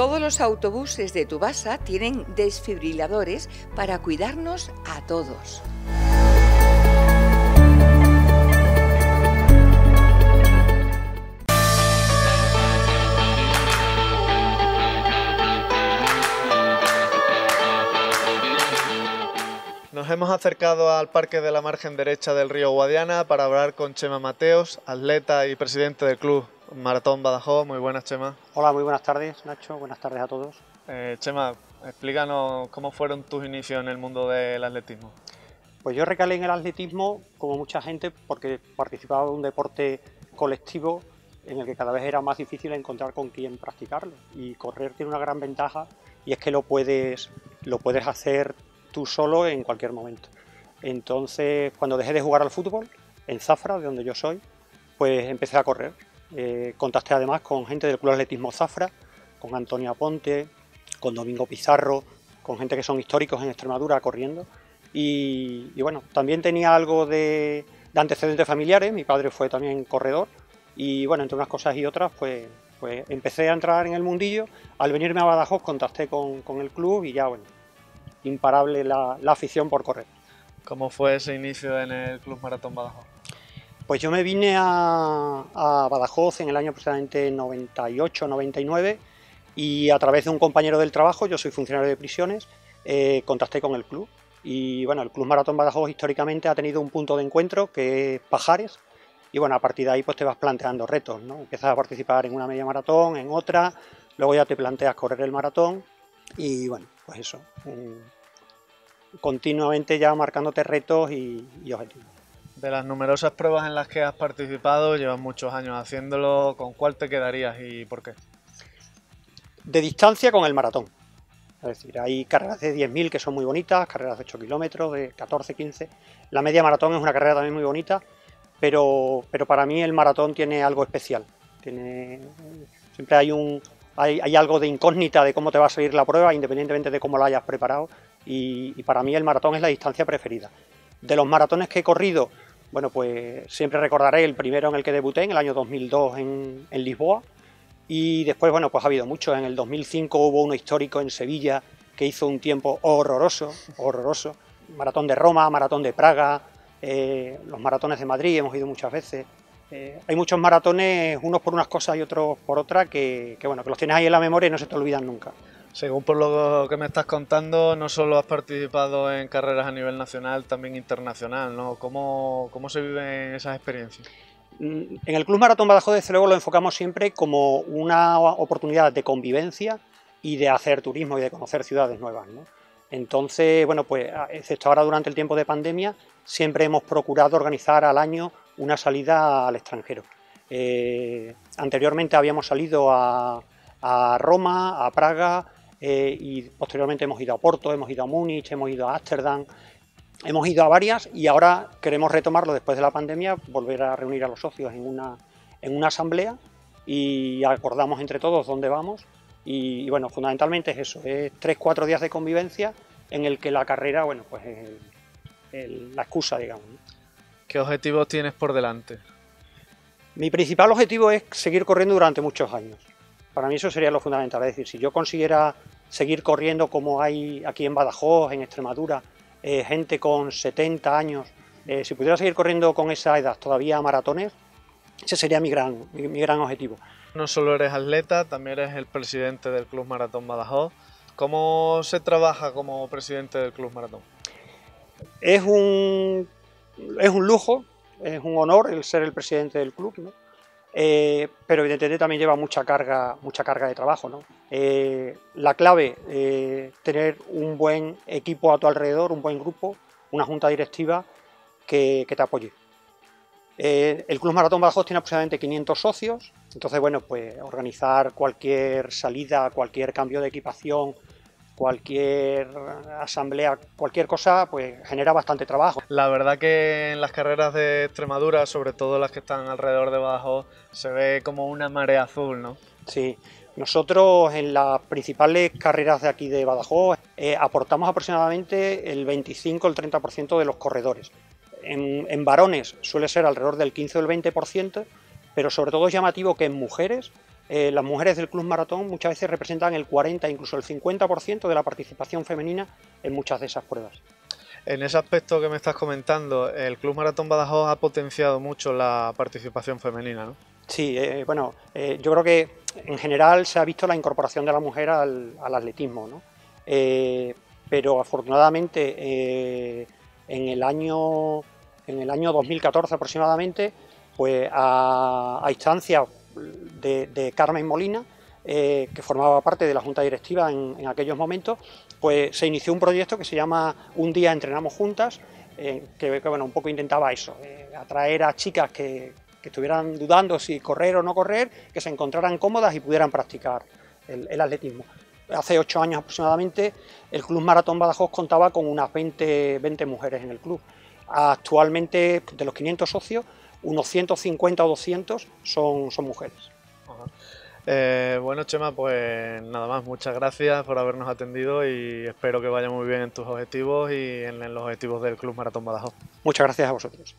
Todos los autobuses de Tubasa tienen desfibriladores para cuidarnos a todos. Nos hemos acercado al parque de la margen derecha del río Guadiana para hablar con Chema Mateos, atleta y presidente del club Maratón Badajoz. Muy buenas, Chema. Hola, muy buenas tardes, Nacho. Buenas tardes a todos. Eh, Chema, explícanos cómo fueron tus inicios en el mundo del atletismo. Pues yo recalé en el atletismo, como mucha gente, porque participaba de un deporte colectivo en el que cada vez era más difícil encontrar con quién practicarlo. Y correr tiene una gran ventaja y es que lo puedes, lo puedes hacer tú solo en cualquier momento. Entonces, cuando dejé de jugar al fútbol, en Zafra, de donde yo soy, pues empecé a correr. Eh, contacté además con gente del Club Atletismo Zafra, con Antonio Ponte, con Domingo Pizarro, con gente que son históricos en Extremadura corriendo. Y, bueno, también tenía algo de, antecedentes familiares, mi padre fue también corredor. Y bueno, entre unas cosas y otras, pues, pues empecé a entrar en el mundillo. Al venirme a Badajoz contacté con, con el club y ya, bueno, imparable la, afición por correr. ¿Cómo fue ese inicio en el Club Maratón Badajoz? Pues yo me vine a, Badajoz en el año aproximadamente 98-99 y a través de un compañero del trabajo, yo soy funcionario de prisiones, eh, contacté con el club. Y bueno, el Club Maratón Badajoz históricamente ha tenido un punto de encuentro que es Pajares. Y bueno, a partir de ahí pues te vas planteando retos, ¿no? Empiezas a participar en una media maratón, en otra, luego ya te planteas correr el maratón y bueno, pues eso, continuamente ya marcándote retos y, objetivos. De las numerosas pruebas en las que has participado, llevas muchos años haciéndolo, ¿con cuál te quedarías y por qué? De distancia con el maratón. Es decir, hay carreras de 10.000 que son muy bonitas, carreras de 8 kilómetros, de 14, 15. La media maratón es una carrera también muy bonita, pero, pero para mí el maratón tiene algo especial. Tiene, siempre hay un, hay, algo de incógnita de cómo te va a salir la prueba, independientemente de cómo la hayas preparado. Y, para mí el maratón es la distancia preferida. De los maratones que he corrido, bueno, pues siempre recordaré el primero en el que debuté, en el año 2002 en, Lisboa. Y después, bueno, pues ha habido muchos. En el 2005 hubo uno histórico en Sevilla que hizo un tiempo horroroso, horroroso. Maratón de Roma, maratón de Praga, eh, los maratones de Madrid hemos ido muchas veces. Eh, hay muchos maratones, unos por unas cosas y otros por otras, que, bueno, que los tienes ahí en la memoria y no se te olvidan nunca. Según por lo que me estás contando, no solo has participado en carreras a nivel nacional, también internacional, ¿no? ¿Cómo, cómo se viven esas experiencias? Mm, en el Club Maratón Badajoz, desde luego, lo enfocamos siempre como una oportunidad de convivencia y de hacer turismo y de conocer ciudades nuevas. Entonces, bueno, pues excepto ahora durante el tiempo de pandemia, siempre hemos procurado organizar al año una salida al extranjero. Eh, anteriormente habíamos salido a, Roma, a Praga eh, y posteriormente hemos ido a Porto, hemos ido a Múnich, hemos ido a Ámsterdam, hemos ido a varias y ahora queremos retomarlo después de la pandemia, volver a reunir a los socios en una, en una asamblea y acordamos entre todos dónde vamos y, bueno, fundamentalmente es eso, es tres, cuatro días de convivencia en el que la carrera, bueno, pues es la excusa, digamos. ¿Qué objetivos tienes por delante? Mi principal objetivo es seguir corriendo durante muchos años. Para mí eso sería lo fundamental. Es decir, si yo consiguiera seguir corriendo como hay aquí en Badajoz, en Extremadura, eh, gente con 70 años, eh, si pudiera seguir corriendo con esa edad todavía maratones, ese sería mi gran, mi gran objetivo. No solo eres atleta, también eres el presidente del Club Maratón Badajoz. ¿Cómo se trabaja como presidente del Club Maratón? Es un es un lujo, es un honor el ser el presidente del club, ¿no? Eh, pero evidentemente también lleva mucha carga, mucha carga de trabajo. ¿no? Eh, la clave, eh, tener un buen equipo a tu alrededor, un buen grupo, una junta directiva que, te apoye. el Club Maratón Badajoz tiene aproximadamente 500 socios, entonces, bueno, pues organizar cualquier salida, cualquier cambio de equipación, cualquier asamblea, cualquier cosa, pues genera bastante trabajo. La verdad que en las carreras de Extremadura, sobre todo las que están alrededor de Badajoz, se ve como una marea azul, ¿no? Sí, nosotros en las principales carreras de aquí de Badajoz eh, aportamos aproximadamente el 25 el 30% de los corredores. En, en, varones suele ser alrededor del 15 o el 20%, pero sobre todo es llamativo que en mujeres eh, las mujeres del Club Maratón muchas veces representan el 40, incluso el 50% de la participación femenina en muchas de esas pruebas. En ese aspecto que me estás comentando, el Club Maratón Badajoz ha potenciado mucho la participación femenina, ¿no? Sí, eh, bueno, eh, yo creo que en general se ha visto la incorporación de la mujer al, atletismo, ¿no? pero afortunadamente en el año en el año 2014 aproximadamente, pues a, a instancia de, Carmen Molina, eh, que formaba parte de la Junta Directiva en, aquellos momentos, pues se inició un proyecto que se llama Un día entrenamos juntas, eh, que, bueno, un poco intentaba eso, eh, atraer a chicas que, estuvieran dudando si correr o no correr, que se encontraran cómodas y pudieran practicar el, atletismo. Hace ocho años aproximadamente el Club Maratón Badajoz contaba con unas 20, 20 mujeres en el club. Actualmente, de los 500 socios, unos 150 o 200 son, son mujeres. Eh, bueno, Chema, pues nada más, muchas gracias por habernos atendido y espero que vaya muy bien en tus objetivos y en, en los objetivos del Club Maratón Badajoz. Muchas gracias a vosotros.